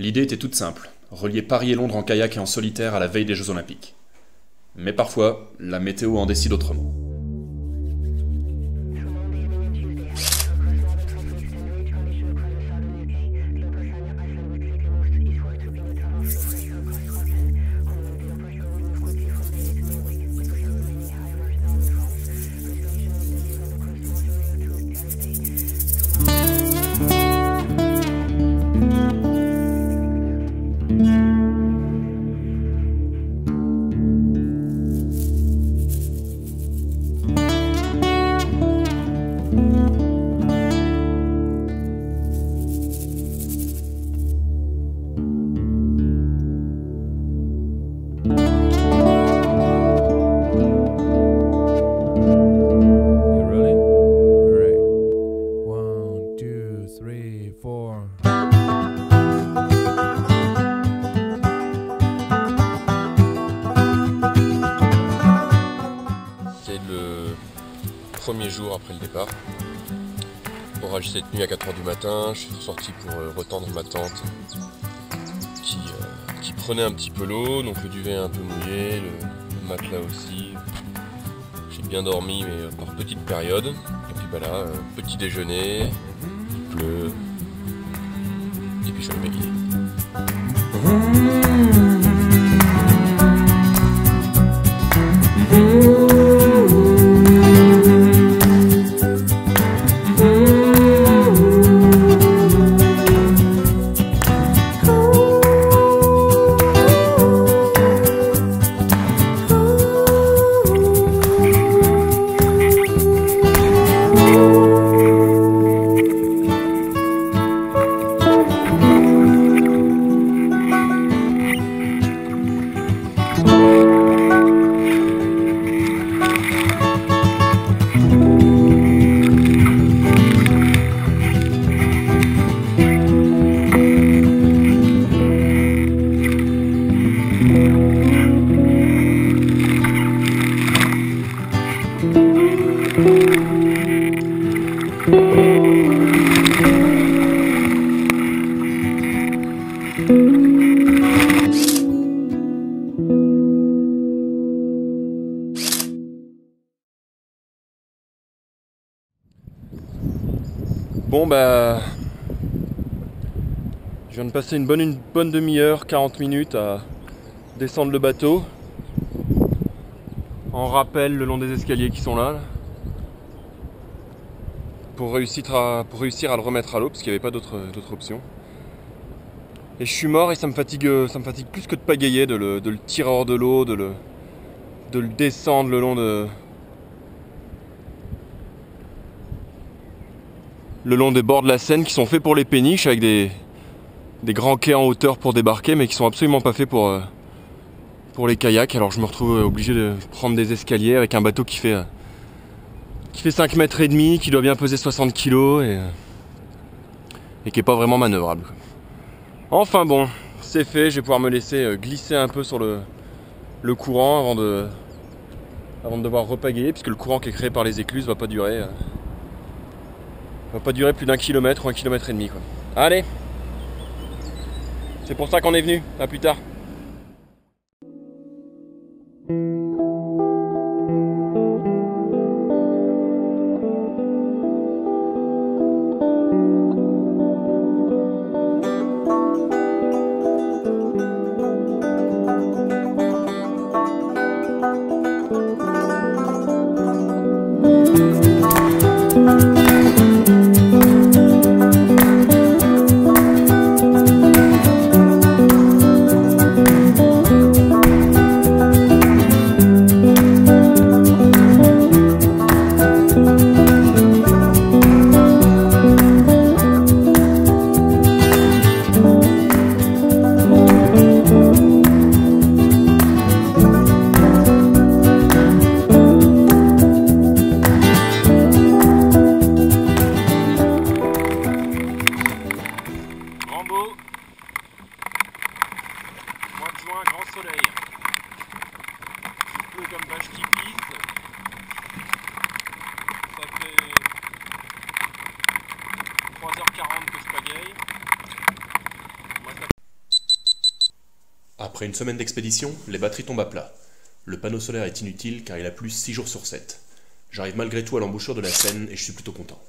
L'idée était toute simple, relier Paris et Londres en kayak et en solitaire à la veille des Jeux Olympiques. Mais parfois, la météo en décide autrement. Premier jour après le départ. Orage cette nuit à 4h du matin, je suis ressorti pour euh, retendre ma tente qui, euh, qui prenait un petit peu l'eau, donc le duvet un peu mouillé, le, matelas aussi. J'ai bien dormi mais euh, par petites périodes. Et puis bah là, petit déjeuner, il pleut. Et puis je vais me Bon bah. Je viens de passer une bonne, demi-heure, 40 minutes à descendre le bateau. En rappel le long des escaliers qui sont là. Pour, réussir à, le remettre à l'eau, parce qu'il n'y avait pas d'autre option. Et je suis mort et ça me fatigue, ça me fatigue plus que de pagayer, de le, de tirer hors de l'eau, de de le descendre le long de, le long des bords de la Seine qui sont faits pour les péniches avec des, grands quais en hauteur pour débarquer mais qui sont absolument pas faits pour, euh, pour les kayaks. Alors je me retrouve euh, obligé de prendre des escaliers avec un bateau qui fait, euh, qui fait 5 mètres et demi, qui doit bien peser 60 kilos et, et qui est pas vraiment manœuvrable. Enfin bon, c'est fait, je vais pouvoir me laisser glisser un peu sur le, courant avant de, avant de devoir repagayer puisque le courant qui est créé par les écluses va pas durer. Va pas durer plus d'un kilomètre ou un kilomètre et demi quoi. Allez C'est pour ça qu'on est venu, à plus tard. Après une semaine d'expédition, les batteries tombent à plat. Le panneau solaire est inutile car il a plu 6 jours sur 7. J'arrive malgré tout à l'embouchure de la Seine et je suis plutôt content.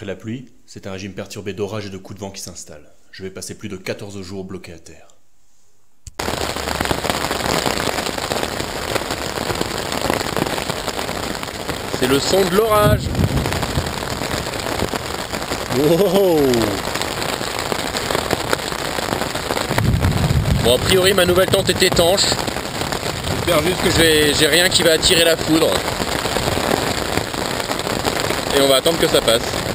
Après la pluie, c'est un régime perturbé d'orage et de coups de vent qui s'installe. Je vais passer plus de 14 jours bloqué à terre. C'est le son de l'orage. Wow. Bon, a priori, ma nouvelle tente est étanche. J'espère juste que j'ai rien qui va attirer la foudre. Et on va attendre que ça passe.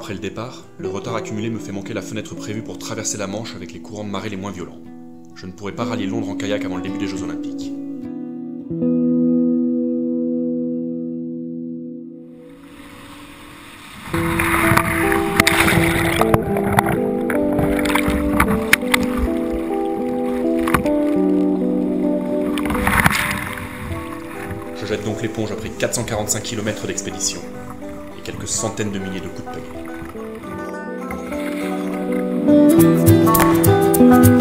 Après le départ, le retard accumulé me fait manquer la fenêtre prévue pour traverser la Manche avec les courants de marée les moins violents. Je ne pourrai pas rallier Londres en kayak avant le début des Jeux Olympiques. Je jette donc l'éponge après 445 km d'expédition quelques centaines de milliers de coups de pelle.